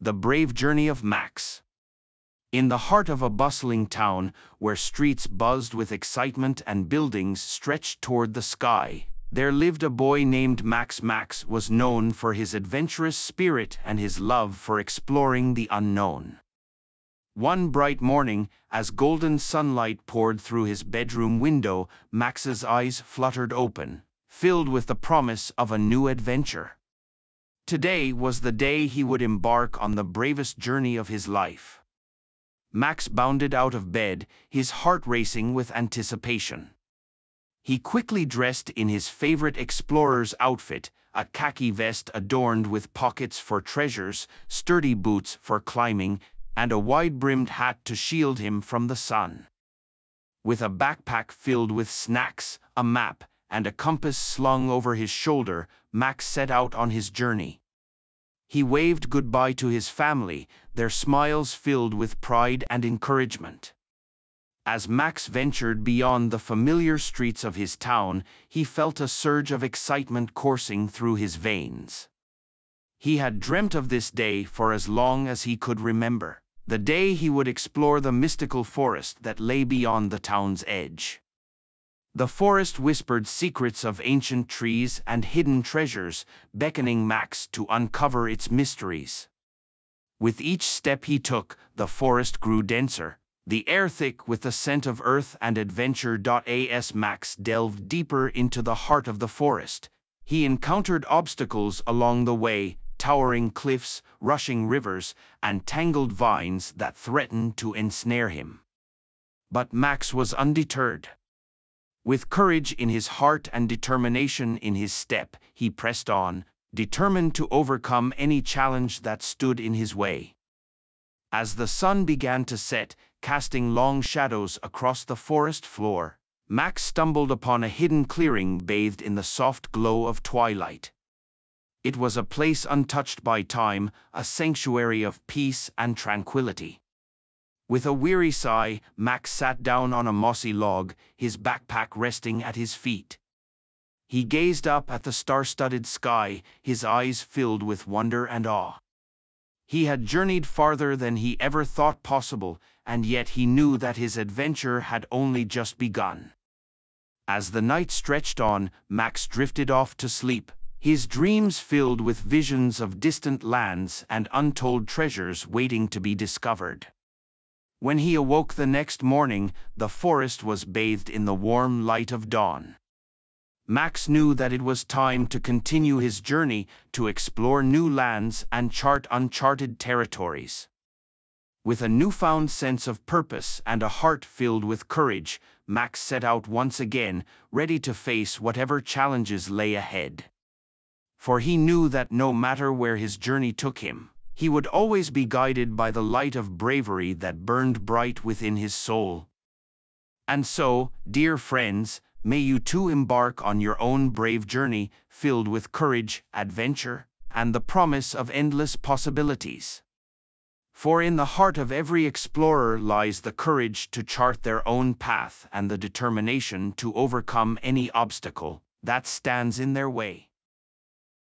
The Brave Journey of Max. In the heart of a bustling town, where streets buzzed with excitement and buildings stretched toward the sky, there lived a boy named Max. Max was known for his adventurous spirit and his love for exploring the unknown. One bright morning, as golden sunlight poured through his bedroom window, Max's eyes fluttered open, filled with the promise of a new adventure. Today was the day he would embark on the bravest journey of his life. Max bounded out of bed, his heart racing with anticipation. He quickly dressed in his favorite explorer's outfit, a khaki vest adorned with pockets for treasures, sturdy boots for climbing, and a wide-brimmed hat to shield him from the sun. With a backpack filled with snacks, a map, and a compass slung over his shoulder, Max set out on his journey. He waved goodbye to his family, their smiles filled with pride and encouragement. As Max ventured beyond the familiar streets of his town, he felt a surge of excitement coursing through his veins. He had dreamt of this day for as long as he could remember, the day he would explore the mystical forest that lay beyond the town's edge. The forest whispered secrets of ancient trees and hidden treasures, beckoning Max to uncover its mysteries. With each step he took, the forest grew denser, the air thick with the scent of earth and adventure. As Max delved deeper into the heart of the forest, he encountered obstacles along the way, towering cliffs, rushing rivers, and tangled vines that threatened to ensnare him. But Max was undeterred. With courage in his heart and determination in his step, he pressed on, determined to overcome any challenge that stood in his way. As the sun began to set, casting long shadows across the forest floor, Max stumbled upon a hidden clearing bathed in the soft glow of twilight. It was a place untouched by time, a sanctuary of peace and tranquility. With a weary sigh, Max sat down on a mossy log, his backpack resting at his feet. He gazed up at the star-studded sky, his eyes filled with wonder and awe. He had journeyed farther than he ever thought possible, and yet he knew that his adventure had only just begun. As the night stretched on, Max drifted off to sleep, his dreams filled with visions of distant lands and untold treasures waiting to be discovered. When he awoke the next morning, the forest was bathed in the warm light of dawn. Max knew that it was time to continue his journey to explore new lands and chart uncharted territories. With a newfound sense of purpose and a heart filled with courage, Max set out once again, ready to face whatever challenges lay ahead. For he knew that no matter where his journey took him, he would always be guided by the light of bravery that burned bright within his soul. And so, dear friends, may you too embark on your own brave journey, filled with courage, adventure, and the promise of endless possibilities. For in the heart of every explorer lies the courage to chart their own path and the determination to overcome any obstacle that stands in their way.